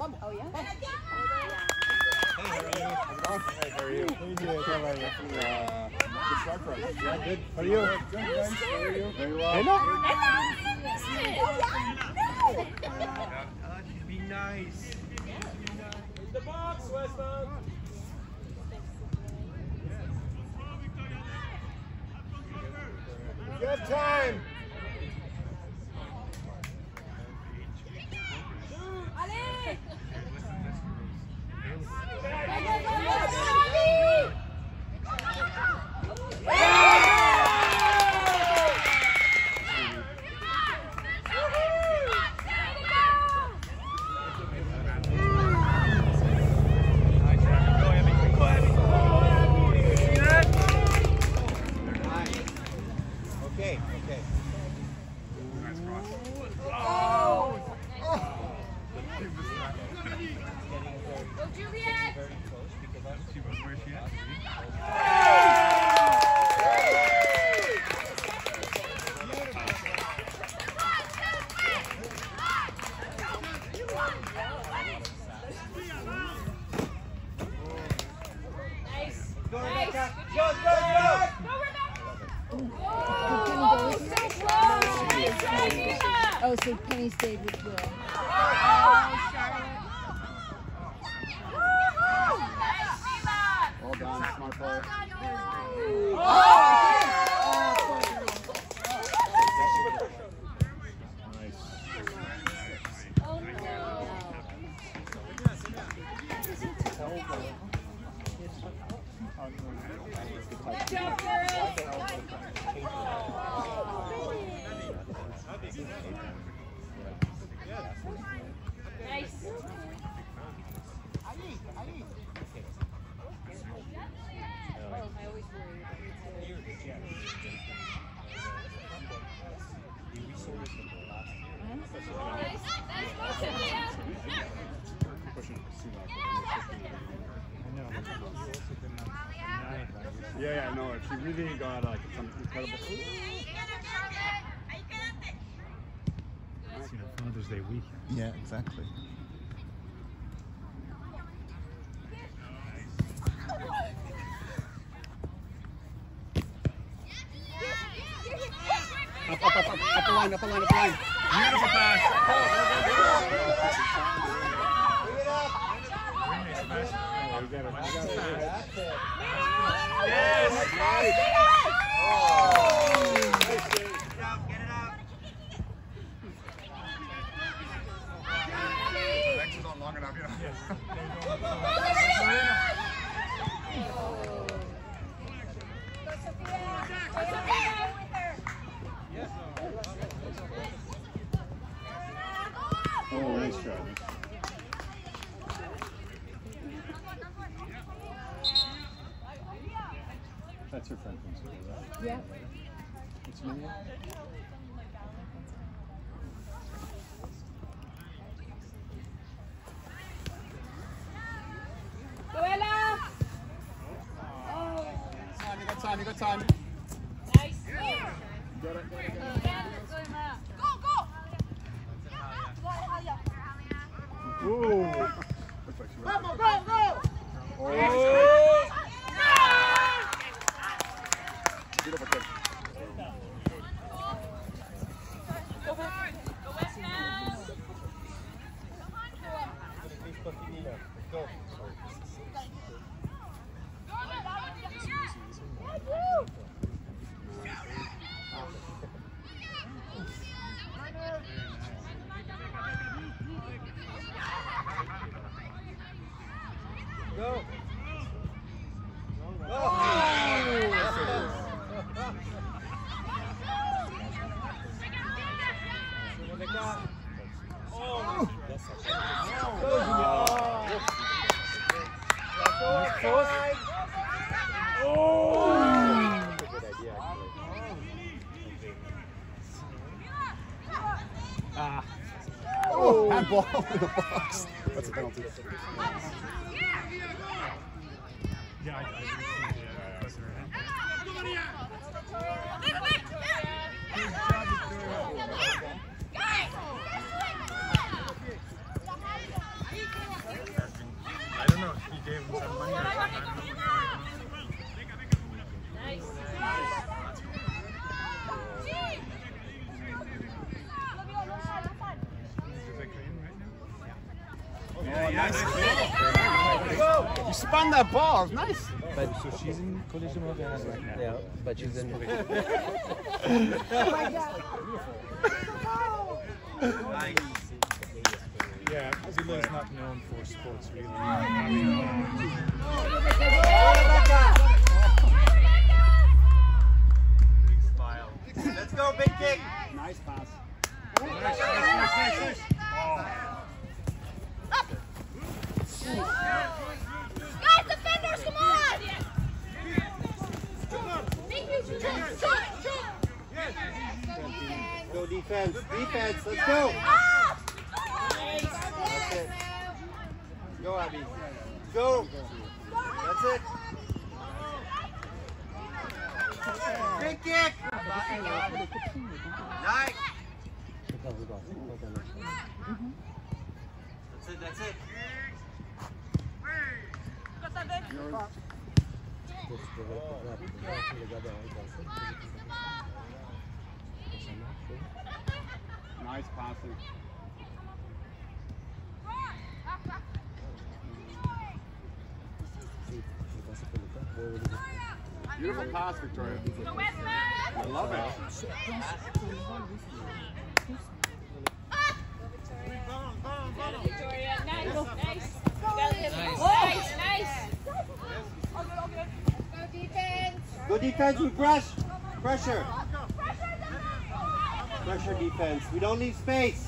Oh, yeah? Hey, how are you? How are you? How are you? How are you? How are you? Hello, you. Allez! Nice. Go, Abby. Go, Abby. You see that? Nice. Okay, okay. Nice cross. Oh! Getting very, Go, Juliet! very close because I'm She was where she had to be. Nice. Go, Nice. Rebecca. Good Go, job. go, go. Go, Rebecca. Oh, so close. Nice try, Mila. Oh, so Penny stayed with Will. Oh, Charlotte. Well done, smart player. Oh, nice. Oh, no. Good job, girls. Nice. I always worry. Nice. Nice motion, Mia. Pushing for Sumac. I know. She also been on nine. Yeah, yeah, no. If she really got like some incredible. It's, you know, Father's Day weekend. Yeah, exactly. Up, up, up, up, up the line, up the line, up the line. Beautiful pass. Oh, we got it. We got it. That's it. Yes. Get it out, get it out. Legs is on long enough, you know. Oh, nice try. That's your friend from school, right? Yeah. What's her name? Joella! Time, you got time, you got time. Nice. Get it, get it, get it. Ooh. Looks like she went. Oh. Oh, handball in the box. That's a penalty. Yeah, I, I did see the uh, press her head. nice. You spun that ball. It's nice. But so she's in collision with Anna right now. Yeah, but she's in. Yeah, Zilla's not known for sports really. Let's go, big kick. Nice pass. Nice, nice, nice, nice, oh. nice. Guys, Go defense. Defense. Let's go. That's it. Go, Abby. Go. That's it. Big kick. Nice. That's it. That's it. Nice passing. Beautiful pass, Victoria. I love it. Victoria, nice, nice. Nice, nice. Go defense. Go defense with brush. Pressure. Pressure defense. We don't need space.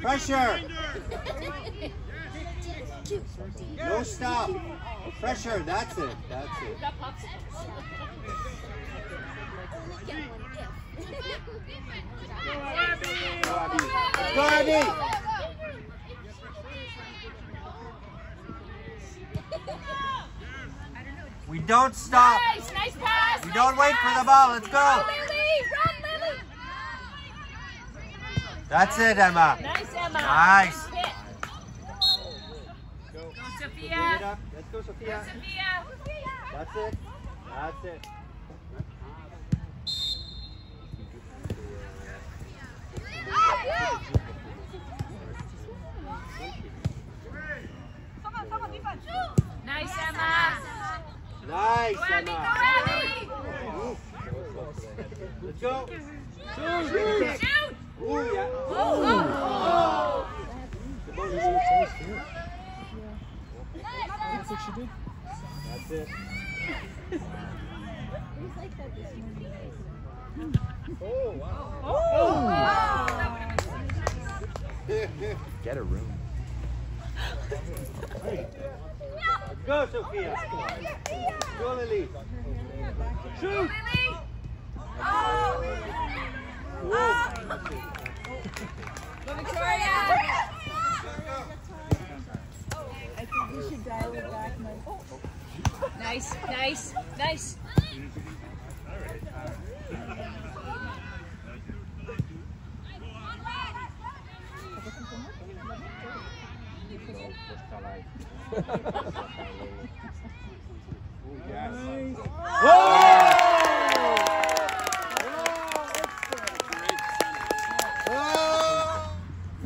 Pressure. No stop. Pressure. That's it. That's it. Go, Abby. Go, Abby. We don't stop. Nice, nice pass. We nice don't wait for the ball. Let's Run, go. Lily. Run, Lily. That's it, Emma. Nice, Emma. Nice. Hit. Go. Go, Sophia. Let's go, Sophia. Sophia. That's it. That's it. Nice, Emma. Nice, Go, Abby. Go, Abby. Let's go. Shoot. Shoot. Shoot. Ooh, yeah. Oh, oh. That's it. Get a room. Go, Sophia. Go, Lily. Shoot. Oh. Oh. Go, Victoria. I think we should dial it back. Oh, Nice, nice, nice.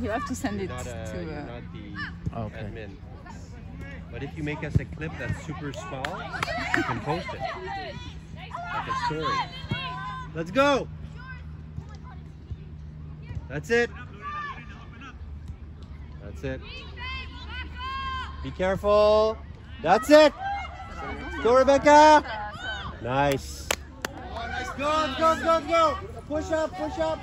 you have to send it Not, uh, to. you're not the Okay. admin. But if you make us a clip that's super small, you can post it. Like a story. Let's go. That's it. That's it. Be careful. That's it. Go, Rebecca. Nice. Go, go, go, go. Push up, push up.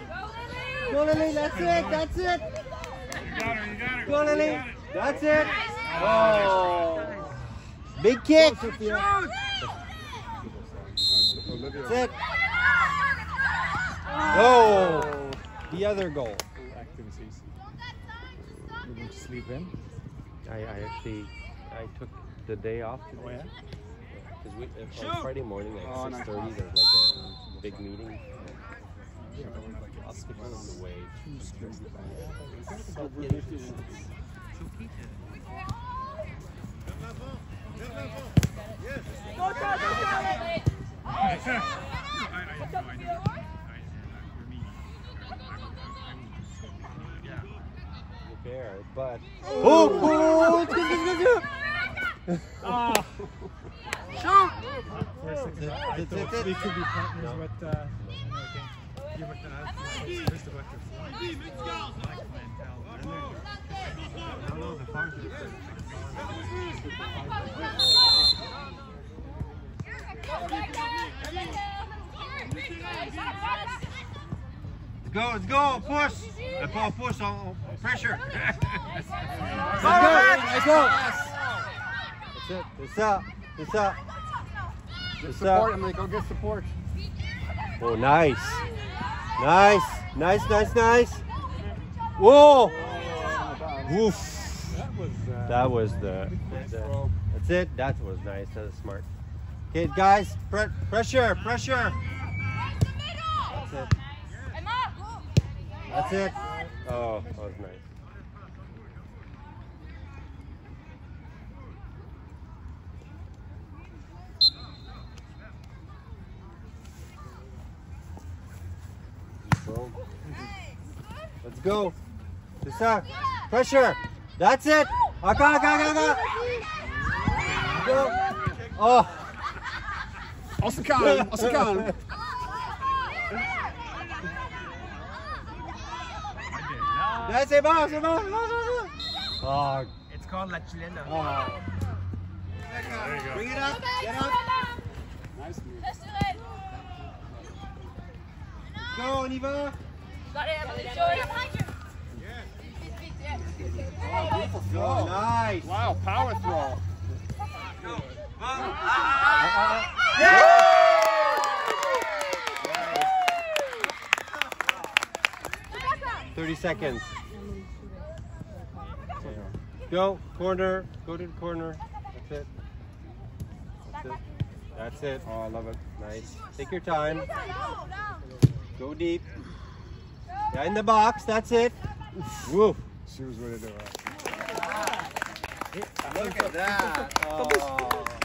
Go, Lily. That's it. That's it. You got her, you got her. Go, Lily. You. That's it. Oh. Big kick. That's it. Go. The other goal. Activities. You going to sleep in? I, I actually I took the day off today. Oh, yeah? Because we on Friday morning at Oh, six nice. there's like a big meeting. I'll skip on the way. I, I, butt. Oh, oh, it's good, good, good, good. Ah. Shoot! For a second, I That's thought it. could be partners, but uh, no, okay. You were the first of all. No, no, the farms. Let's go, let's go, push! Paul, push on on pressure. Let's go, let's go. That's it. It's up. It's up. Get It's support, up. Emily. Go get support. Oh, nice. Nice. Nice, nice, nice. Whoa. Woof. That was. Uh, That was the. the- that's it. That was nice. That was smart. Okay, guys. Pre pressure. Pressure. That's it. That's it. Oh, that was nice. Boom. Let's go. Tessa, uh, pressure. That's it. Aka, aka, aka, aka. Go. Oh. Osakan. Osakan. Yeah, c'est bon, c'est bon, c'est bon, c'est bon. Oh, It's called La Chilena. oh. there you go. Bring it up. Get up. Nice move. Go, on y va. Go, nice. Wow, power throw. Thirty seconds. Go, corner. Go to the corner. That's it. That's it. That's it. Oh, I love it. Nice. Take your time. Go deep. Yeah, in the box. That's it. Woo. She was ready to do it. Look at that. Oh.